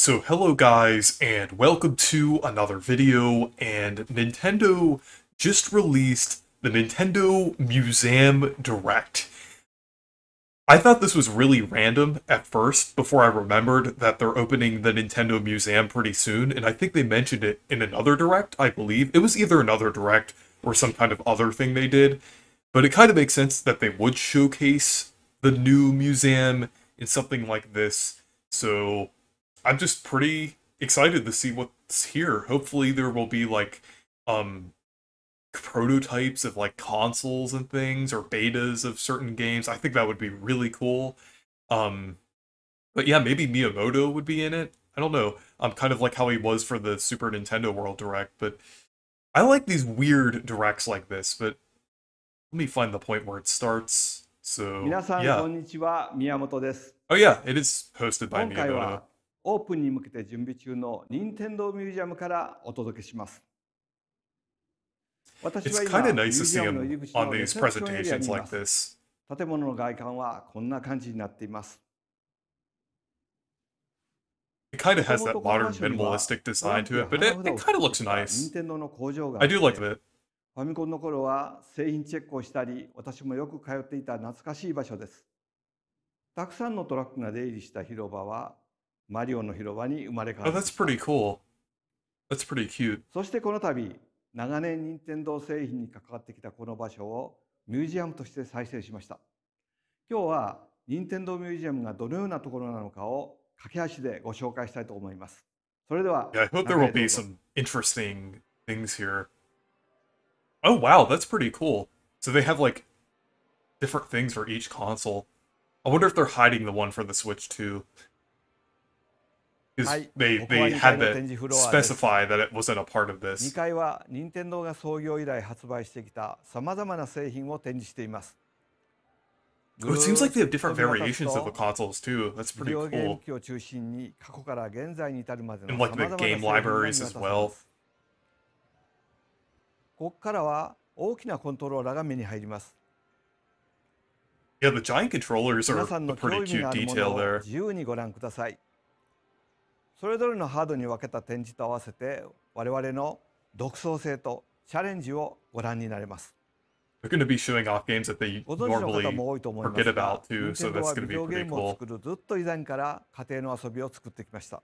So hello guys and welcome to another video and Nintendo just released the Nintendo Museum Direct. I thought this was really random at first before I remembered that they're opening the Nintendo Museum pretty soon and I think they mentioned it in another Direct, I believe. It was either another Direct or some kind of other thing they did, but it kind of makes sense that they would showcase the new museum in something like this. So I'm just pretty excited to see what's here. Hopefully there will be like um prototypes of like consoles and things or betas of certain games. I think that would be really cool. Um but yeah, maybe Miyamoto would be in it. I don't know. I'm um, kind of like how he was for the Super Nintendo World Direct, but I like these weird directs like this, but let me find the point where it starts. So, 皆さん、yeah. こんにちは。宮本です。 Oh yeah, it is hosted by 今回 Miyamoto. はオープンに向けて準備中の任天堂ミュージアムからお届けします。私は今、of ュージアムの入り口のレセプションエリアにいます。建物の外観はこんな感じになっています。It kind of も has that modern minimalistic ト design to や it, but 花 it, 札 it を kind of 使 looks nice. I do like it. ファミコンの頃は製品チェックをしたり、私もよく通っていた懐かしい場所です。たくさんのトラックが出入りした広場は、マリオの広場に生まれ変 Oh, わりま that's した。pretty cool. That's pretty cute. そしてこの度、長年任天堂製品に関わってきたこの場所をミュージアムとして再生しました。今日は任天堂ミュージアムがどのようなところなのかを駆け足でご紹介したいと思います。それでは、Yeah, I hope there 中 will へど be うぞ some interesting things here. Oh wow, that's pretty cool. So they have like different things for each console. I wonder if they're hiding the one for the Switch too. they, they had to specify that it wasn't a part of this. Oh, it seems like they have different variations of the consoles too. That's pretty cool. And like the game libraries as well. ここからは大きなコントローラーが目に入ります。Yeah, the giant controllers are a pretty cute detail there. それぞれのハードに分けた展示と合わせて我々の独創性とチャレンジをご覧になれます。They're going to be showing off games that they normally forget about、too, 任 so that's は going to ビ be pretty cool. ずっと以前から家庭の遊びを作ってきました。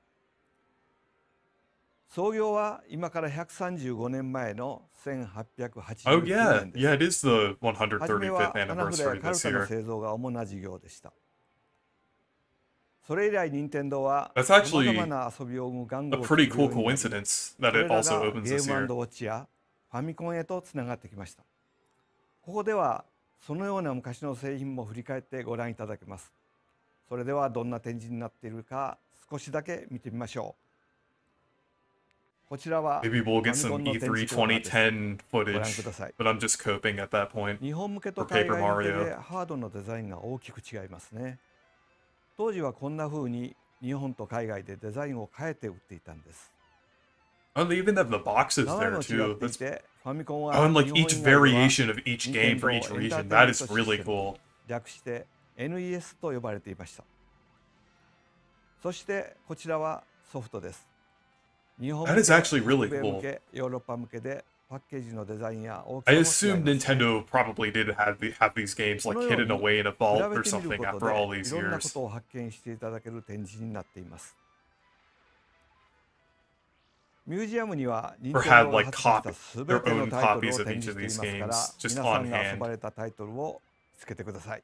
創業は今から135年前の Oh 1889 yeah, 年です。yeah, it is the 初めは 135th 花札 anniversary this year. 製造が主な事業でした。それ以来任天堂は That's さ actually A pretty cool coincidence ファミコンへとつながってきました。ここではそのような昔の製品も振り返ってご覧いただけます。それではどんな展示になっているか少しだけ見てみましょう。こちらは Maybe we'll get ファ some ミコンの展 E3 示コーナーです。2010ご覧 footage, ください。but I'm just coping at that point. 日本向けと海外向けでハードのデザインが大きく違いますね。当時はこんなふうに日本と海外でデザインを変えて売っていたんです。ファミコンは日本以外は Variation of each game for each region. That is really cool. 略して NES と呼ばれていました。そしてこちらはソフトです。日本向け、ヨーロッパ向けでパッケージのデザインや大き I assume。Nintendo probably did have the, have these games like hidden away in a 比 vault べ or something after と all で these years. ミュージアムには任天堂が発売 copy, したすべ their てのタイトルを展示していますから、皆さんが遊.ばれたタイトルをつけてください。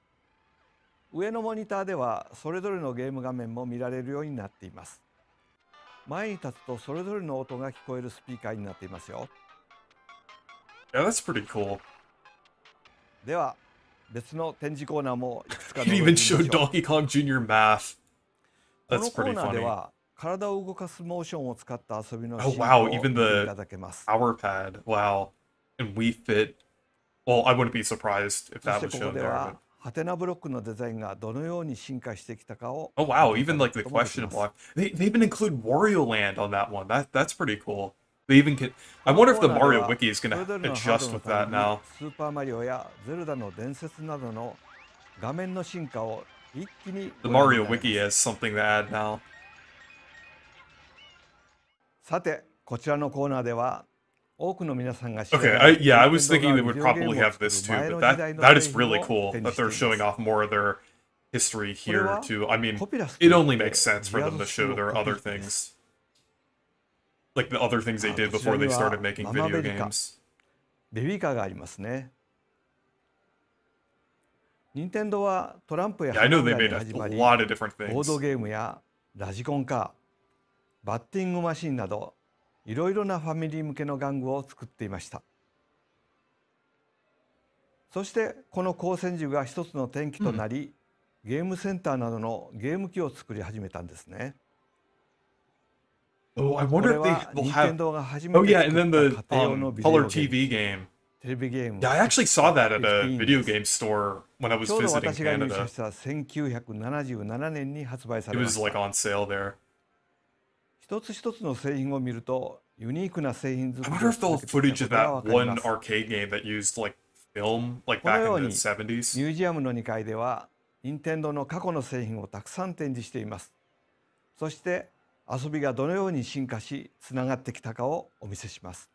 上のモニターではそれぞれのゲーム画面も見られるようになっています。前に立つとそれぞれの音が聞こえるスピーカーになっていますよ。Yeah, that's pretty cool. では別の展示コーナーもいくつか It 覗いてみ even ましょう showed Donkey Kong Jr. Math. こ That's のコー pretty ナーで funny. は体を動かすモーションを使った遊びの Oh, シーン wow, を even 見て the いただけます。 Power Pad. Wow. And Wii Fit. Well, I wouldn't be surprised if そ that し was てここ shown で there. は But... ハテナブロックのデザインがどのように進化してきたかを Oh wow, ご覧いた even だ like く the こともでき question ます block. They, they even include Wario Land on that one. That that's pretty cool. They even can. I wonder if the このコーナーで Mario は Wiki is それ gonna ぞれのハー adjust ドの with た that めに now. スーパーマリオやゼルダの伝説などの画面の進化を一気に The ご覧に Mario なれます Wiki has something to add now. さてこちらのコーナーでは多くの皆さんが知ら Okay, な I, い yeah, I was 任天 thinking 堂 they が would ビデオゲー probably ムを have 作る this too, 前 but の that 時代の that is 製品 really を cool 展 that 示 they're してい showing ます off more of their history これ here は too. I mean, コピラスと it い only って makes sense for リア them ド to 式 show の their コピ other ーです things. Like the other things they Ah, did before に they は started making video games. ベビーカーがありますね任天堂はトランプや know 花 they 札に始まりボード.ゲームやラジコンカーバッティングマシンなどいろいろなファミリー向けの玩具を作っていましたそしてこの光線銃が一つの転機となり、ゲームセンターなどのゲーム機を作り始めたんですね Oh, I wonder if they, will have. Oh yeah, and then the um, color TV game. Yeah, I actually saw that at a video game store when I was visiting Canada. It was like on sale there. I wonder if they'll footage of that one arcade game that used like film, like back in the 70s. ミュージアムの2階では、任天堂の過去の製品をたくさん展示しています。そして、遊びがどのように進化しつながってきたかをお見せします。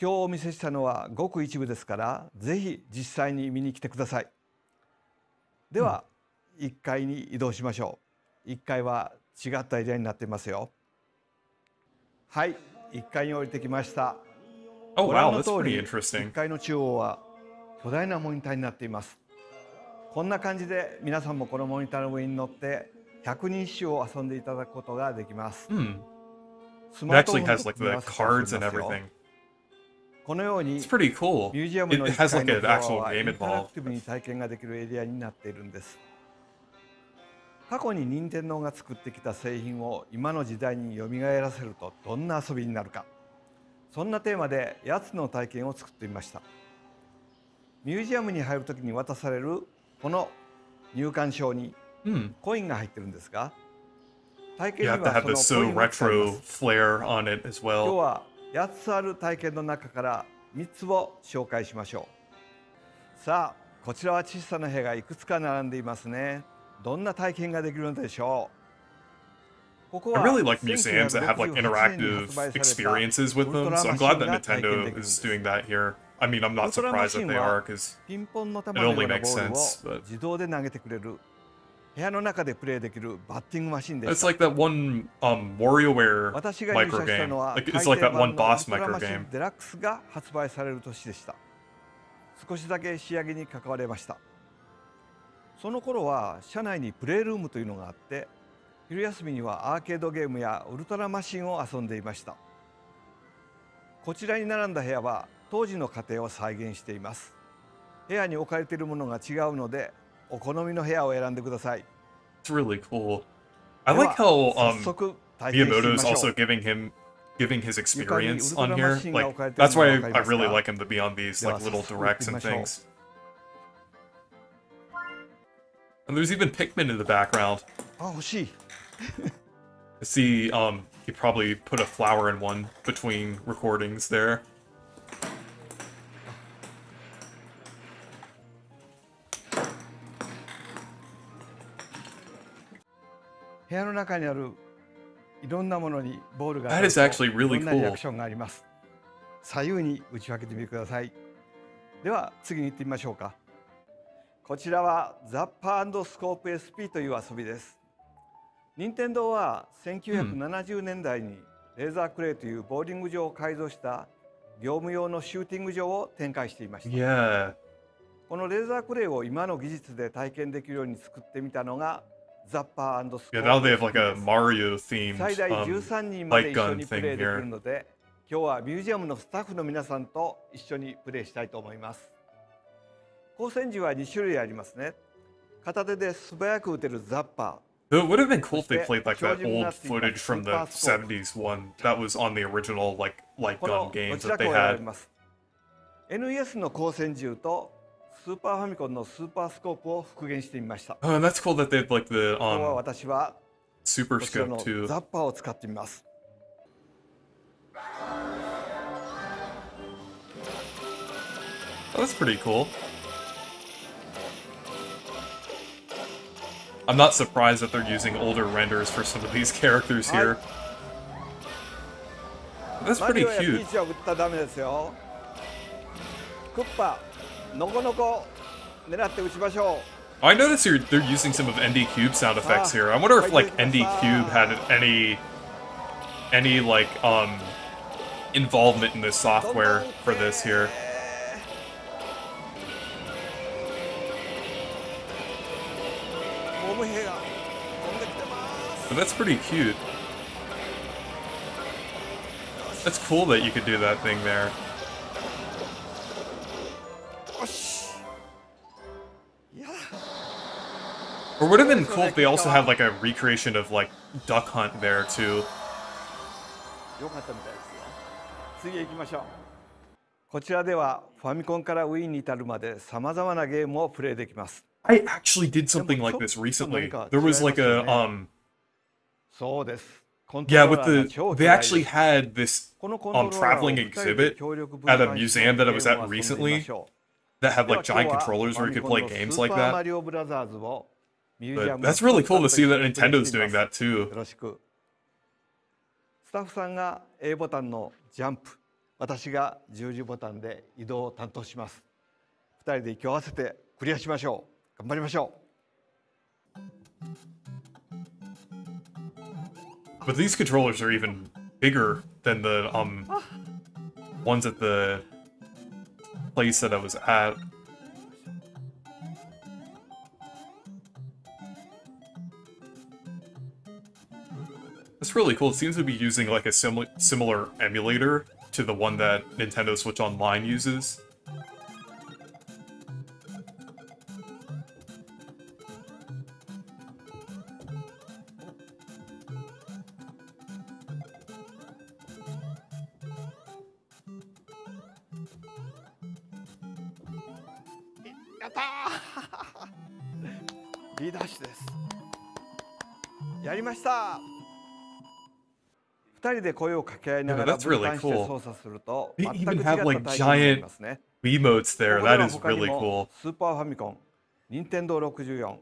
今日お見せしたのはごく一部ですからぜひ実際に見に来てください。では1階に移動しましょう。1階は違ったエリアになっていますよ。はい1階に降りてきました。Oh ご覧 wow, の that's 通 pretty り interesting. 1階の中央は巨大なモニターになっています。こんな感じで皆さんもこのモニターの上に乗って百人一首を遊んでいただくことができます Hmm. ス It actually has と like the cards and everything. このように It's pretty cool. ミュージアムの it 1 has 階 like の an フロア actual はイ game ンタラ involved. クティブに体験ができるエリアになっているんです過去に任天堂が作ってきた製品を今の時代によみがえらせるとどんな遊びになるかそんなテーマで8つの体験を作ってみましたミュージアムに入るときに渡されるこの入館証に Hmm. コインが入ってるんですが体験にはそのコインが使いま retro す今日.は8つある体験の中から3つを紹介しましょうさあこちらは小さな部屋がいくつか並んでいますねどんな体験ができるのでしょうここ I は really like museums that have like 1968年に interactive experiences with them, ラ so マ I'm glad that Nintendo で is す doing that here. I mean, I'm not surprised シ that ン they は are, because ピンポンの球のよう It only な makes sense, but- it's like that one um WarioWare micro game. it's like 訂 that 版 one の boss micro game. デラックスが発売される年でした少しだけ仕上げに関われましたその頃は社内にプレイルームというのがあって昼休みにはアーケードゲームやウルトラマシンを遊んでいましたこちらに並んだ部屋は当時の家庭を再現しています部屋に置かれているものが違うのでお好みの部屋を選んでください It's really cool. I では like how 早 um 速体験してみ Miyamoto ま is しょう also giving him giving his experience Ultra on here. Machine Like が置かれてる that's のが why わかり I ますか？ really like him to be on these では like little 早速行って directs み and ましょう。 things. And there's even Pikmin in the background. あ欲しい I see um he probably put a flower in one between recordings there. 部屋の中にあるいろんなものにボールが actually ると really いろんなリア.クションがあります。左右に打ち分けてみてください。では次に行ってみましょうか。こちらはザッパースコープ SP という遊びです。任天堂は1970年代にレーザークレイというボーリング場を改造した業務用のシューティング場を展開していました。Yeah. このレーザークレイを今の技術で体験できるように作ってみたのが Yeah, now they have like a Mario themed um, light gun thing here. 今日はミュージアムのスタッフの皆さんと一緒にプレイしたいと思います光線銃は2種類ありますね片手で素早く撃てるザッパー It would have been cool if they played like that old footage from the 70s one that was on the original like light gun games that they had. スーパーファミコンのスーパースコープを復元してみました Oh, and that's cool that they have like the 今日は um 私は super こちら scope の too. ザッパーを使ってみます Oh, that's pretty cool. I'm not surprised that they're using older renders for some of these characters here. That's マリ pretty オやピ cute. ーチは打ったらダメですよクッパ のこのこ狙って打ちましょ I notice you're, they're using some of ND Cube sound effects Ah, here. I wonder if right like there. ND Cube had any any like um involvement in this う software for this here. ボム兵が飛んできてます But that's pretty cute. That's cool that you could do that thing there. gosh. Yeah. Or would have been cool if they also had like a recreation of like Duck Hunt there too. I actually did something like this recently there was like a um Yeah, with the they actually had this um traveling exhibit at a museum that I was at recently, that have like giant controllers where you could play games like that. But that's really cool to see that Nintendo's doing that too. スタッフさんが A these controllers are even bigger than the um, ones at the place that I was at. That's really cool. It seems to be using like a similar similar emulator to the one that Nintendo Switch Online uses. やったー B ダッシュですやりました二人で声を掛け合いなが Yeah, ら分 really cool. 操作すると全く違った体験になりますね Wiimotes there. That は is really も cool. スーパーファミコン、任天堂64、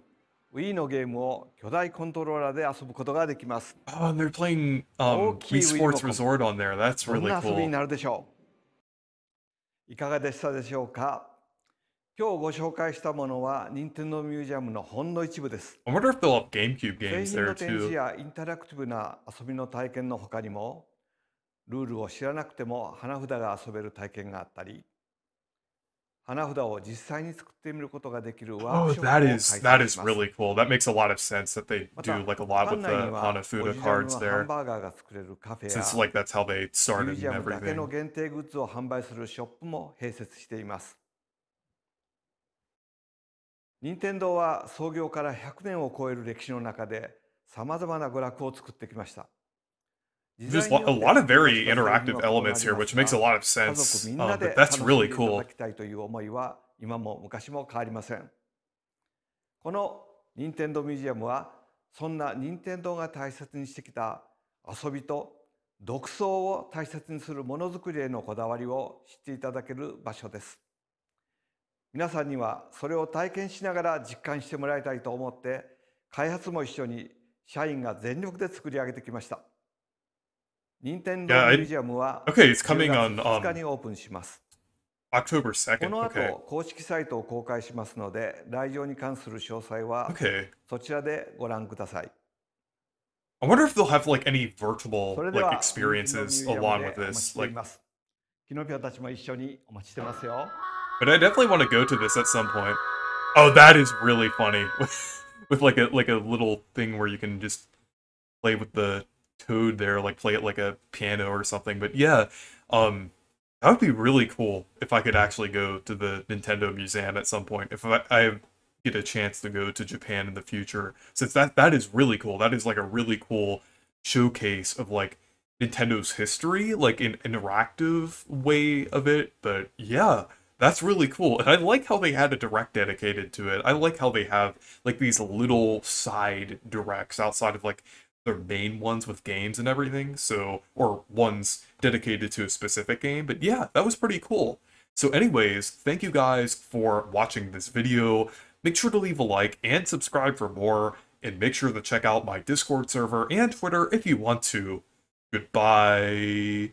Wii のゲームを巨大コントローラーで遊ぶことができます。Oh, and they're playing um, Wii Sports. Resort on there. That's really cool. いかがでしたでしょうか今日ご紹介したものは、任天堂ミュージアムのほんの一部です。I wonder if the GameCube games there too. 製品の展示やインタラクティブな遊びの体験の他にも、ルールを知らなくても花札が遊べる体験があったり、花札を実際に作ってみることができるワークショップを開催します。Oh, that is, that is really cool. That makes a lot of sense that they do like a lot with the Hanafuda cards there. ハンバーガーが作れるカフェや、Since, like, that's how they started ミュージアムだけの限定グッズを販売するショップも併設しています。任天堂は創業から100年を超える歴史の中でさまざまな娯楽を作ってきました。There's a lot of very interactive elements here, which makes a lot of 家 sense. 族みん Um, なで but 楽 that's really cool. きたいという思いは今も昔も変わりません。この任天堂ミュージアムはそんな任天堂が大切にしてきた遊びと独創を大切にするものづくりへのこだわりを知っていただける場所です。皆さんにはそれを体験しながら実感してもらいたいと思って開発も一緒に社員が全力で作り上げてきました。任天堂ミュージアムは Okay, it's coming 10 on 月2日 um, にオープンします。October こ 2nd. の Okay. 後、公式サイトを公開しますので、来場に関する詳細は Okay. そちらでご覧ください。I wonder if they'll have like any virtual like は、experiences along で with this. してい Like, ます。キノピオたちも一緒にお待ちしてますよ。But I definitely want to go to this at some point. Oh, that is really funny. with like a like a little thing where you can just play with the toad there, like play it like a piano or something. But yeah, um that would be really cool if I could actually go to the Nintendo Museum at some point. If I, I get a chance to go to Japan in the future, since that that is really cool. That is like a really cool showcase of like Nintendo's history, like an interactive way of it. But yeah, that's really cool. And I like how they had a direct dedicated to it. I like how they have like these little side directs outside of like their main ones with games and everything. So, or ones dedicated to a specific game. But yeah, that was pretty cool. So, anyways, thank you guys for watching this video. Make sure to leave a like and subscribe for more. And make sure to check out my Discord server and Twitter if you want to. Goodbye.